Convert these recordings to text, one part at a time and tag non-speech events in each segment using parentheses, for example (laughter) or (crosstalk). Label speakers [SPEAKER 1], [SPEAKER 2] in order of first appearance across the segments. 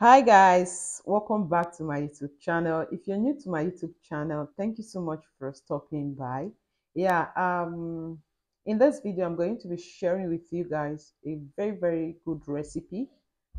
[SPEAKER 1] Hi guys, welcome back to my YouTube channel. If you're new to my YouTube channel, thank you so much for stopping by. Yeah, um in this video I'm going to be sharing with you guys a very very good recipe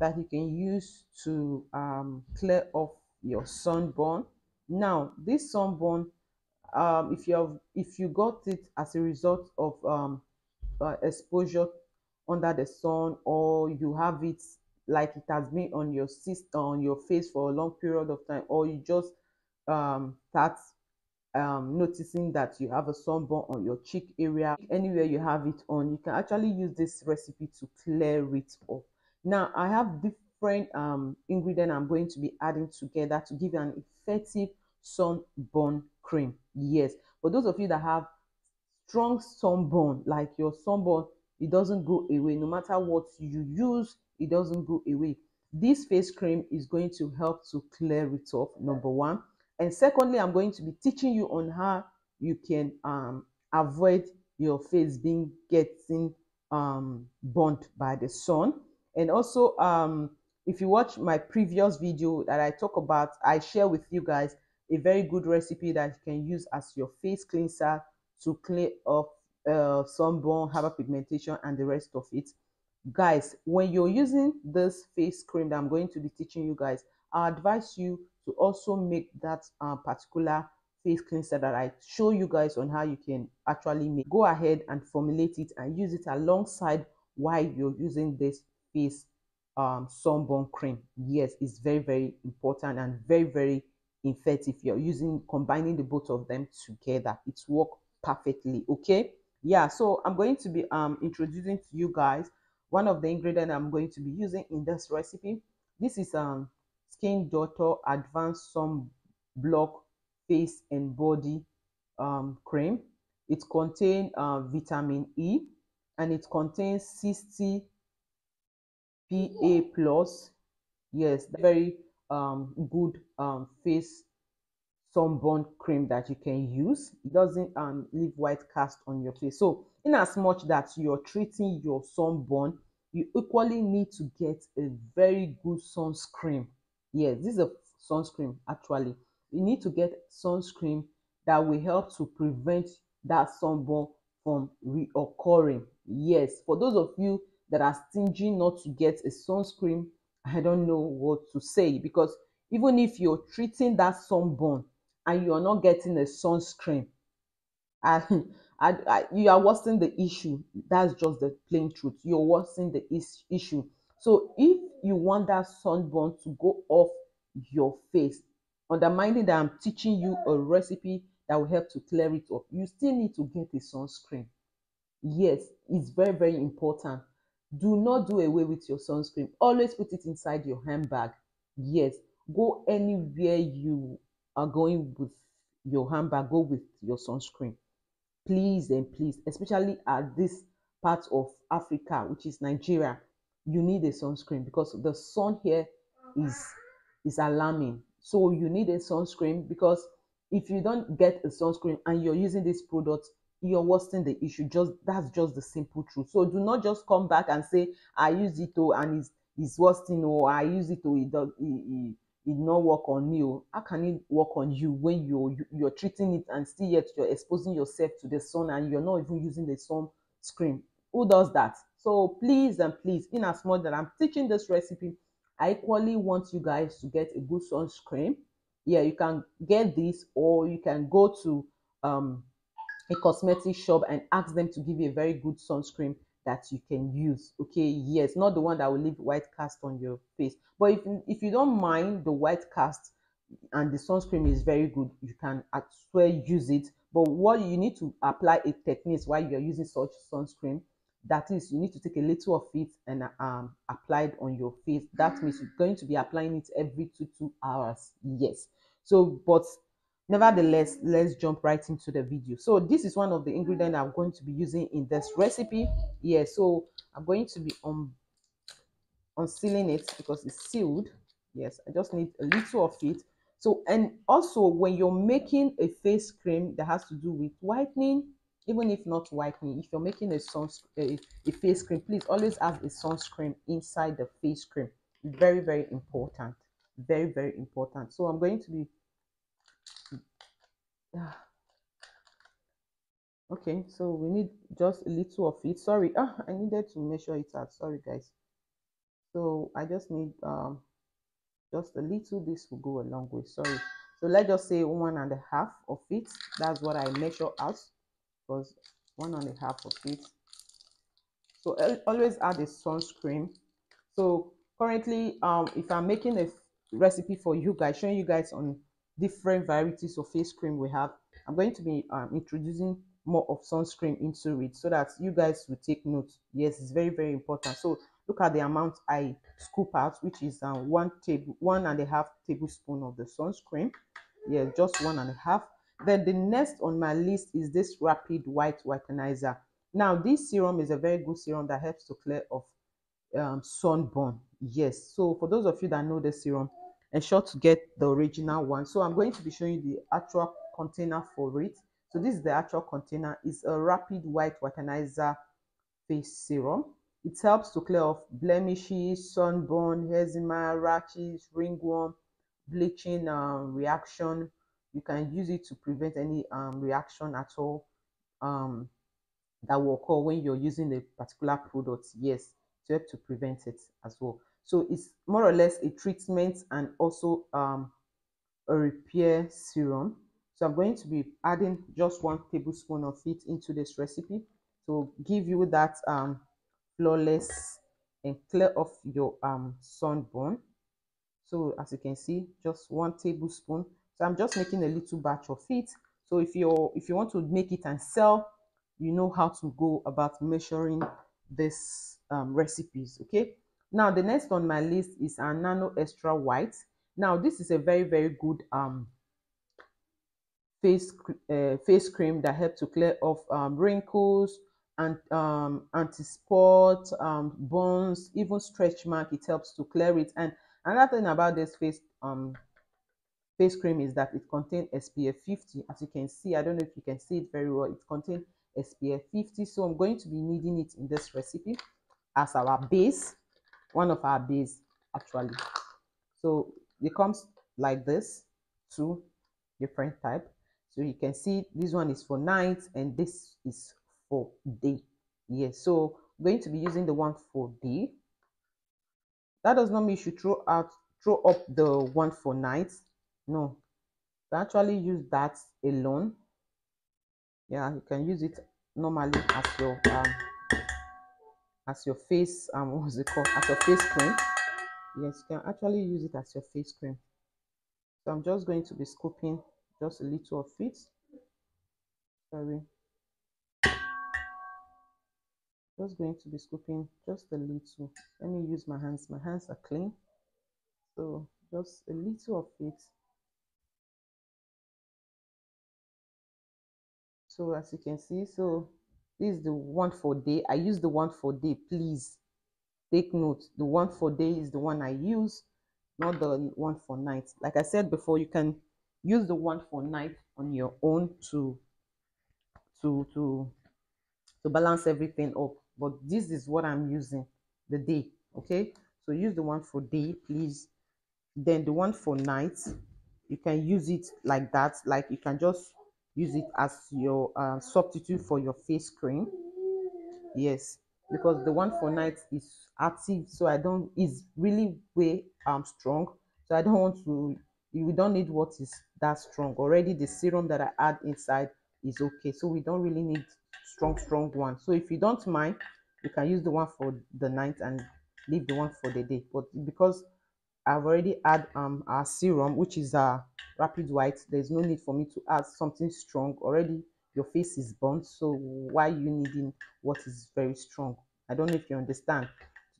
[SPEAKER 1] that you can use to um clear off your sunburn. Now, this sunburn um if you have if you got it as a result of um uh, exposure under the sun or you have it like it has been on your system on your face for a long period of time or you just um, start um, noticing that you have a sunburn on your cheek area anywhere you have it on you can actually use this recipe to clear it off now i have different um, ingredient i'm going to be adding together to give you an effective sunburn cream. Yes for those of you that have strong sunburn like your sunburn it doesn't go away no matter what you use it doesn't go away. This face cream is going to help to clear it off number one. And secondly i'm going to be teaching you on how you can um, avoid your face being getting um, burnt by the sun. And also um, if you watch my previous video that i talk about i share with you guys a very good recipe that you can use as your face cleanser to clear up uh, sunburn, hyperpigmentation, and the rest of it. Guys, when you're using this face cream that I'm going to be teaching you guys, I advise you to also make that uh, particular face cleanser that I show you guys on how you can actually make. Go ahead and formulate it and use it alongside while you're using this face um, sunburn cream. Yes, it's very, very important and very, very effective. You're using combining the both of them together. It's work perfectly. Okay. Yeah. So I'm going to be um introducing to you guys one of the ingredients I'm going to be using in this recipe. This is um Skin Doctor Advanced Sun Block Face and Body um, Cream. It contains uh, vitamin E and it contains 60 PA plus. Yes, very um, good um, face sunburn cream that you can use. It doesn't um, leave white cast on your face. So in as much that you're treating your sunburn, you equally need to get a very good sunscreen. Yes, this is a sunscreen actually. You need to get sunscreen that will help to prevent that sunburn from reoccurring. Yes, for those of you that are stingy not to get a sunscreen, I don't know what to say because even if you're treating that sunburn and you're not getting a sunscreen, I, (laughs) I, I, you are worsening the issue. That's just the plain truth. You're worsening the is, issue. So if you want that sunburn to go off your face, undermining that I'm teaching you a recipe that will help to clear it off, you still need to get a sunscreen. Yes, it's very, very important. Do not do away with your sunscreen. Always put it inside your handbag. Yes, go anywhere you are going with your handbag, go with your sunscreen. Please and please, especially at this part of Africa, which is Nigeria, you need a sunscreen because the sun here is is alarming. So you need a sunscreen because if you don't get a sunscreen and you're using this product, you're worsening the issue. Just that's just the simple truth. So do not just come back and say I use it oh and it's it's worsening or I use it oh it does it, it, it not work on me. Oh. How can it work on you when you're you're treating it and still yet you're exposing yourself to the sun and you're not even using the sun screen? Who does that? So please and please, in as much that I'm teaching this recipe, I equally want you guys to get a good sunscreen. Yeah, you can get this or you can go to um a cosmetic shop and ask them to give you a very good sunscreen that you can use okay? Yes not the one that will leave white cast on your face. But if, if you don't mind the white cast and the sunscreen is very good you can as well use it. But what you need to apply a technique is while you're using such sunscreen that is you need to take a little of it and um apply it on your face. That means you're going to be applying it every two two hours yes. So but nevertheless let's jump right into the video. So this is one of the ingredients i'm going to be using in this recipe. Yeah so i'm going to be on unsealing it because it's sealed. Yes i just need a little of it. So and also when you're making a face cream that has to do with whitening even if not whitening if you're making a sun a, a face cream please always have a sunscreen inside the face cream. Very very important. Very very important. So i'm going to be okay so we need just a little of it. Sorry ah, i needed to measure it out. Sorry guys. So i just need um just a little this will go a long way. Sorry. So let's just say one and a half of it. That's what i measure out because one and a half of it. So always add a sunscreen. So currently um if i'm making a recipe for you guys showing you guys on different varieties of face cream we have i'm going to be um, introducing more of sunscreen into it so that you guys will take note. Yes it's very very important. So look at the amount i scoop out which is um, one table one and a half tablespoon of the sunscreen. Yeah just one and a half. Then the next on my list is this rapid white whitenizer now this serum is a very good serum that helps to clear off um, sunburn. Yes so for those of you that know the serum ensure to get the original one. So i'm going to be showing you the actual container for it. So this is the actual container. It's a rapid white whitenizer face serum. It helps to clear off blemishes sunburn eczema rashes ringworm bleaching um, reaction. You can use it to prevent any um, reaction at all um, that will occur when you're using a particular product. Yes to help to prevent it as well so it's more or less a treatment and also um, a repair serum. So i'm going to be adding just one tablespoon of it into this recipe to give you that um, flawless and clear off your um, sunburn. So as you can see just one tablespoon. So i'm just making a little batch of it. So if you're if you want to make it and sell you know how to go about measuring this um, recipes okay now the next on my list is a nano extra white. Now this is a very very good um face uh, face cream that helps to clear off um, wrinkles and um, anti-spot um, even stretch mark. It helps to clear it. And another thing about this face um face cream is that it contains SPF 50 as you can see I don't know if you can see it very well it contains SPF 50 so I'm going to be needing it in this recipe as our base one of our base actually. So it comes like this two different type. So you can see this one is for night and this is for day. Yes so I'm going to be using the one for day. That does not mean you should throw out throw up the one for night. No. Actually use that alone yeah you can use it normally as your um as your face um (laughs) what's it called? As your face cream. Yes you can actually use it as your face cream. So i'm just going to be scooping just a little of it. Sorry. Just going to be scooping just a little. Let me use my hands. My hands are clean. So just a little of it. So as you can see so this is the one for day. I use the one for day please. Take note. The one for day is the one i use not the one for night. Like i said before you can use the one for night on your own to to to to balance everything up. But this is what i'm using the day okay? So use the one for day please. Then the one for night you can use it like that. Like you can just use it as your uh, substitute for your face cream. Yes because the one for night is active so i don't is really way um strong. So i don't want to you don't need what is that strong. Already the serum that i add inside is okay so we don't really need strong strong one. So if you don't mind you can use the one for the night and leave the one for the day. But because I've already add um our serum, which is a rapid white. There's no need for me to add something strong. Already your face is burnt, so why you needing what is very strong? I don't know if you understand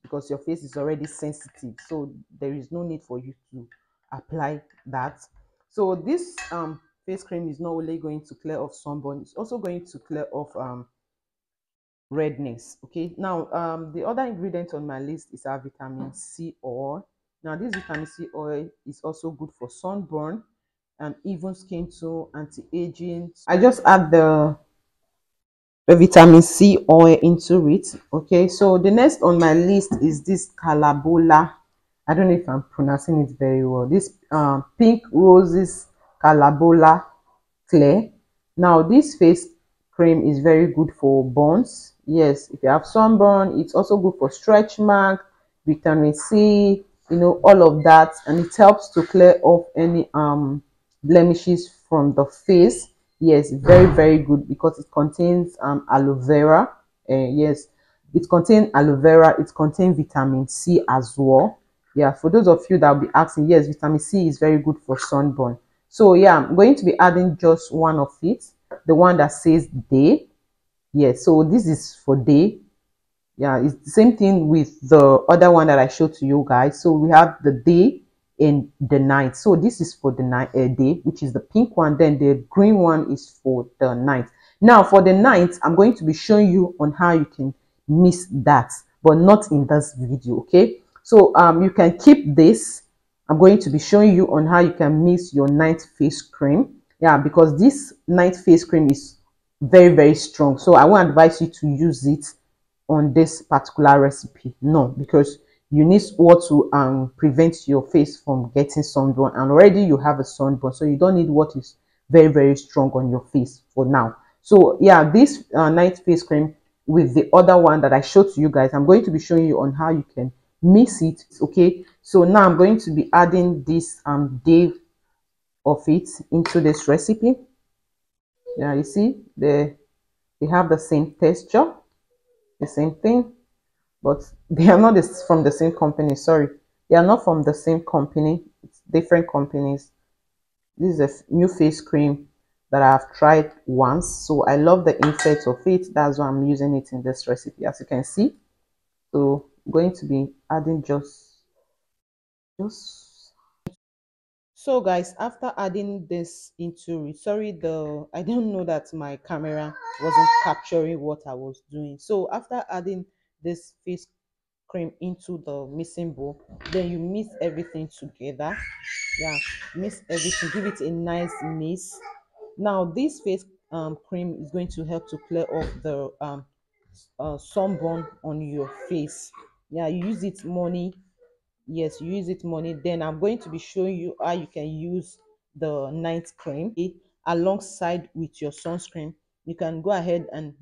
[SPEAKER 1] because your face is already sensitive, so there is no need for you to apply that. So this um face cream is not only going to clear off sunburn, it's also going to clear off um redness. Okay, now um the other ingredient on my list is our vitamin C oil now, this vitamin C oil is also good for sunburn and even skin tone, anti-aging. I just add the the vitamin C oil into it. Okay, so the next on my list is this Calabola I don't know if I'm pronouncing it very well. This um, Pink Roses Calabola clay. Now, this face cream is very good for burns. Yes, if you have sunburn, it's also good for stretch mark, vitamin C, you know, all of that. And it helps to clear off any um blemishes from the face. Yes, very, very good because it contains um, aloe vera. Uh, yes, it contains aloe vera. It contains vitamin C as well. Yeah, for those of you that will be asking, yes, vitamin C is very good for sunburn. So yeah, I'm going to be adding just one of it, the one that says day. Yes, so this is for day. Yeah, it's the same thing with the other one that I showed to you guys. So we have the day and the night. So this is for the night uh, day, which is the pink one. Then the green one is for the night. Now for the night, I'm going to be showing you on how you can miss that, but not in this video, okay? So um, you can keep this. I'm going to be showing you on how you can miss your night face cream. Yeah, because this night face cream is very, very strong. So I won't advise you to use it on this particular recipe. No, because you need what to um, prevent your face from getting sunburn. And already you have a sunburn. So you don't need what is very, very strong on your face for now. So yeah, this uh, night face cream with the other one that I showed to you guys, I'm going to be showing you on how you can mix it okay so now i'm going to be adding this um day of it into this recipe yeah you see they they have the same texture the same thing but they are not from the same company sorry. They are not from the same company it's different companies. This is a new face cream that i've tried once so i love the insert of it. That's why i'm using it in this recipe as you can see. So I'm going to be adding just just so guys after adding this into it sorry the i don't know that my camera wasn't capturing what i was doing. So after adding this face cream into the mixing bowl then you mix everything together. Yeah mix everything give it a nice mix. Now this face um, cream is going to help to clear off the um, uh, sunburn on your face. Yeah you use it money yes use it money then i'm going to be showing you how you can use the night cream alongside with your sunscreen you can go ahead and